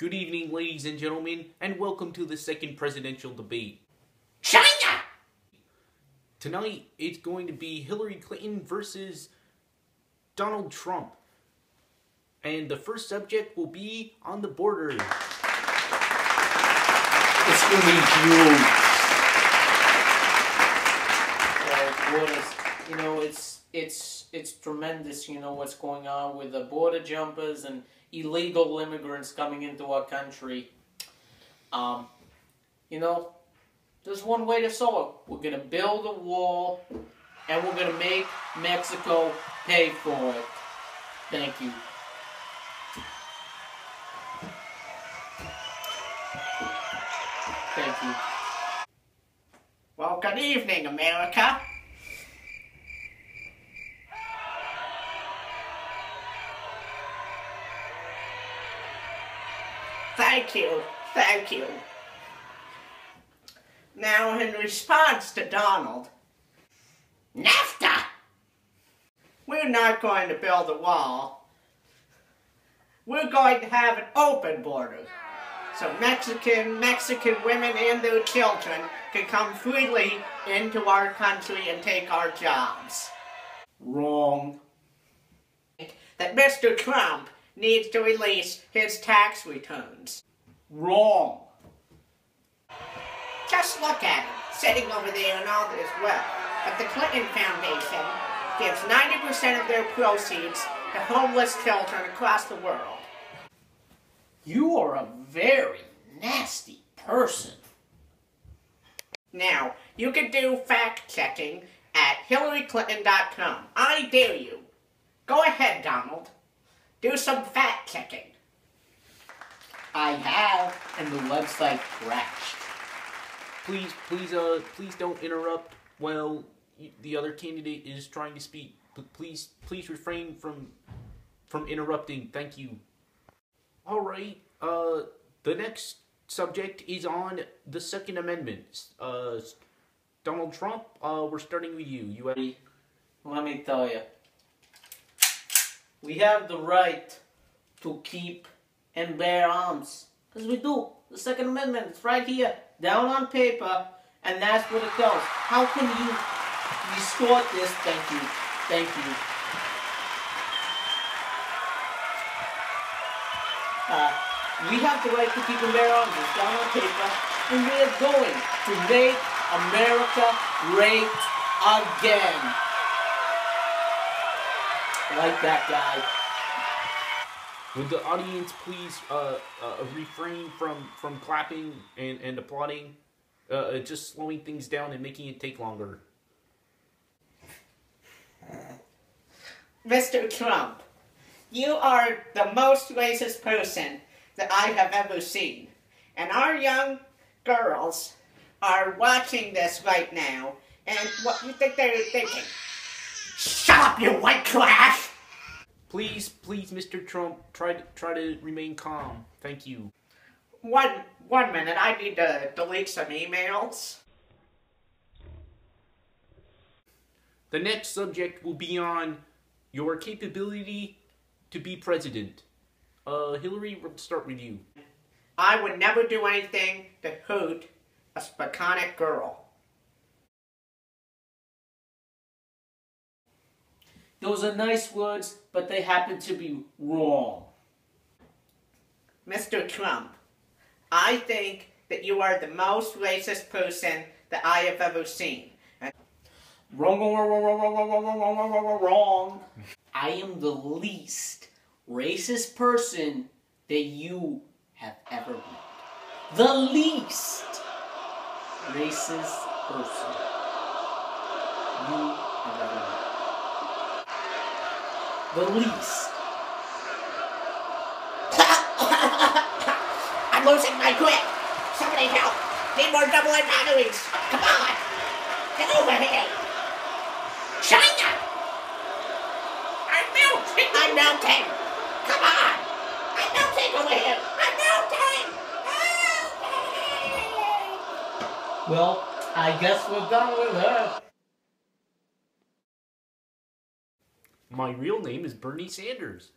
Good evening, ladies and gentlemen, and welcome to the second presidential debate. China! Tonight, it's going to be Hillary Clinton versus Donald Trump. And the first subject will be on the border. It's gonna be huge. Uh, borders, you know, it's it's it's tremendous. You know what's going on with the border jumpers and illegal immigrants coming into our country. Um, you know, there's one way to solve it. We're gonna build a wall, and we're gonna make Mexico pay for it. Thank you. Thank you. Well, good evening, America. Thank you, thank you. Now, in response to Donald, NAFTA! We're not going to build a wall. We're going to have an open border. So Mexican, Mexican women and their children can come freely into our country and take our jobs. Wrong. That Mr. Trump needs to release his tax returns. Wrong. Just look at him, sitting over there and all this wealth. But the Clinton Foundation gives 90% of their proceeds to homeless children across the world. You are a very nasty person. Now, you can do fact checking at hillaryclinton.com. I dare you. Go ahead, Donald. Do some fact checking. I have, and the website crashed. Please, please, uh, please don't interrupt while the other candidate is trying to speak. P- Please, please refrain from from interrupting. Thank you. All right. Uh, the next subject is on the Second Amendment. Uh, Donald Trump. Uh, we're starting with you. You have. Let me tell you. We have the right to keep and bear arms. Because we do. The Second Amendment is right here, down on paper, and that's what it does. How can you distort this? Thank you. Thank you. Uh, we have the right to keep and bear arms. It's down on paper, and we are going to make America great again. Like that guy. Would the audience please uh, uh, refrain from from clapping and and applauding? Uh, Uh, just slowing things down and making it take longer. Mr. Trump, you are the most racist person that I have ever seen. And our young girls are watching this right now, and what do you think they're thinking? Shut up, you white trash! Please, please, Mr. Trump, try to try to remain calm. Thank you. One one minute, I need to delete some emails. The next subject will be on your capability to be president. Uh, Hillary, we'll start with you. I would never do anything to hurt a spaconic girl. Those are nice words, but they happen to be wrong. Mr. Trump, I think that you are the most racist person that I have ever seen. Wrong, wrong, wrong, wrong, wrong, wrong, wrong, wrong, wrong, wrong, wrong. I am the least racist person that you have ever met. The least racist person you The least. I'm losing my grip. Somebody help. Need more double batteries. Come on. Get over here. China. I'm melting. I'm melting. Come on. I'm melting over here. I'm melting. Melting. Well, I guess we're done with her. My real name is Bernie Sanders.